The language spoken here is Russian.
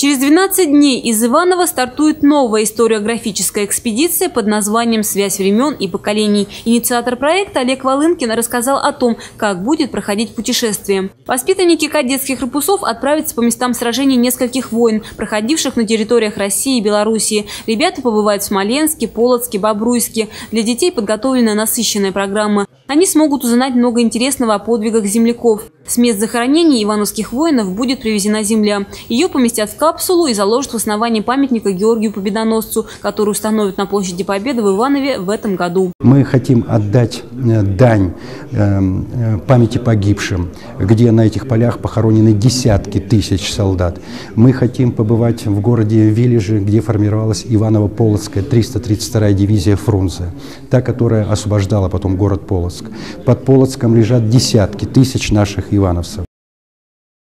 Через 12 дней из Иваново стартует новая историографическая экспедиция под названием «Связь времен и поколений». Инициатор проекта Олег Волынкин рассказал о том, как будет проходить путешествие. Воспитанники кадетских корпусов отправятся по местам сражений нескольких войн, проходивших на территориях России и Белоруссии. Ребята побывают в Смоленске, Полоцке, Бобруйске. Для детей подготовлена насыщенная программа. Они смогут узнать много интересного о подвигах земляков. С мест захоронений ивановских воинов будет привезена земля. Ее поместят в капсулу и заложат в основании памятника Георгию Победоносцу, который установят на площади Победы в Иванове в этом году. Мы хотим отдать э, дань эм, э, памяти погибшим, где на этих полях похоронены десятки тысяч солдат. Мы хотим побывать в городе Виллеже, где формировалась Иваново-Полоцкая 332-я дивизия Фрунзе, та, которая освобождала потом город Полоцк. Под Полоцком лежат десятки тысяч наших ивановцев.